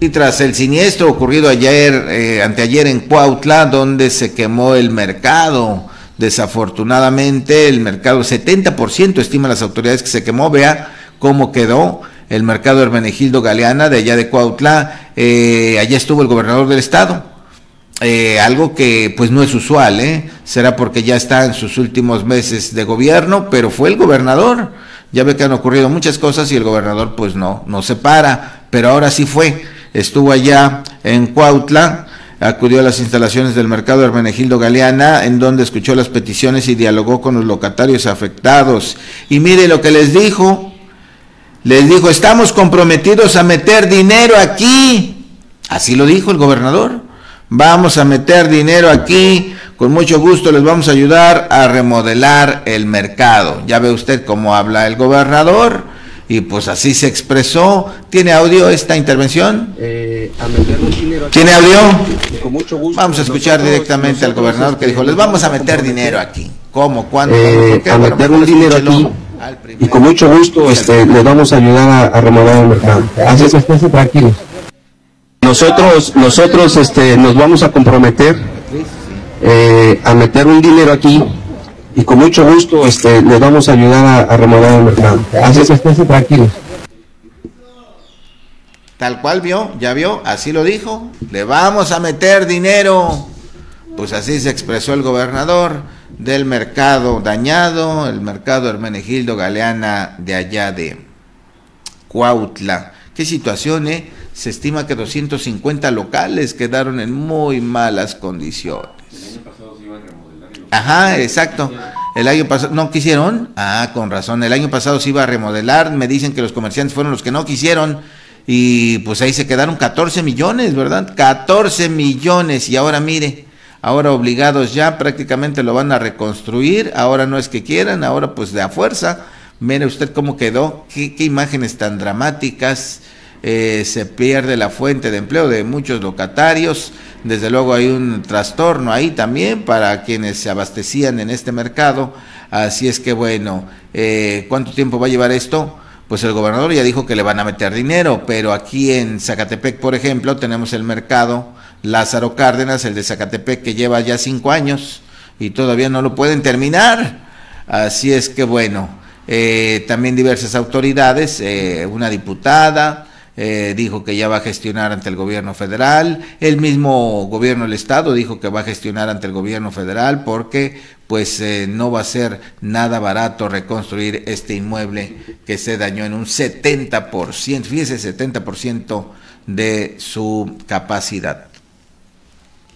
Y tras el siniestro ocurrido ayer, eh, anteayer en Cuautla, donde se quemó el mercado, desafortunadamente el mercado, 70% estiman las autoridades que se quemó, vea cómo quedó el mercado Hermenegildo Galeana de allá de Cuautla, eh, allá estuvo el gobernador del estado, eh, algo que pues no es usual, ¿eh? será porque ya está en sus últimos meses de gobierno, pero fue el gobernador, ya ve que han ocurrido muchas cosas y el gobernador pues no, no se para, pero ahora sí fue estuvo allá en Cuautla, acudió a las instalaciones del mercado Hermenegildo Galeana, en donde escuchó las peticiones y dialogó con los locatarios afectados. Y mire lo que les dijo. Les dijo, estamos comprometidos a meter dinero aquí. Así lo dijo el gobernador. Vamos a meter dinero aquí. Con mucho gusto les vamos a ayudar a remodelar el mercado. Ya ve usted cómo habla el gobernador y pues así se expresó. ¿Tiene audio esta intervención? Eh, ¿Tiene audio? Con mucho gusto. Vamos a escuchar directamente al gobernador que dijo, les vamos a meter dinero aquí. ¿Cómo? ¿Cuándo? Eh, a meter un dinero aquí. Y con mucho gusto este, les vamos a ayudar a, remover el mercado. Así es, tranquilos. Nosotros, nosotros este, nos vamos a comprometer eh, a meter un dinero aquí y con mucho gusto este, les vamos a ayudar a, remover el mercado. Así es, esténse tranquilos. Tal cual vio, ya vio, así lo dijo, le vamos a meter dinero. Pues así se expresó el gobernador del mercado dañado, el mercado Hermenegildo Galeana de allá de Cuautla. ¿Qué situación, eh? Se estima que 250 locales quedaron en muy malas condiciones. Ajá, exacto. El año pasado, ¿no quisieron? Ah, con razón. El año pasado se iba a remodelar. Me dicen que los comerciantes fueron los que no quisieron. Y pues ahí se quedaron 14 millones, ¿verdad? 14 millones. Y ahora mire, ahora obligados ya prácticamente lo van a reconstruir. Ahora no es que quieran, ahora pues de a fuerza. Mire usted cómo quedó. Qué, qué imágenes tan dramáticas. Eh, se pierde la fuente de empleo de muchos locatarios. Desde luego hay un trastorno ahí también para quienes se abastecían en este mercado. Así es que bueno, eh, ¿cuánto tiempo va a llevar esto? Pues el gobernador ya dijo que le van a meter dinero, pero aquí en Zacatepec, por ejemplo, tenemos el mercado Lázaro Cárdenas, el de Zacatepec, que lleva ya cinco años y todavía no lo pueden terminar. Así es que bueno, eh, también diversas autoridades, una diputada, eh, dijo que ya va a gestionar ante el gobierno federal, el mismo gobierno del estado dijo que va a gestionar ante el gobierno federal porque pues eh, no va a ser nada barato reconstruir este inmueble que se dañó en un 70%, fíjese, 70% de su capacidad.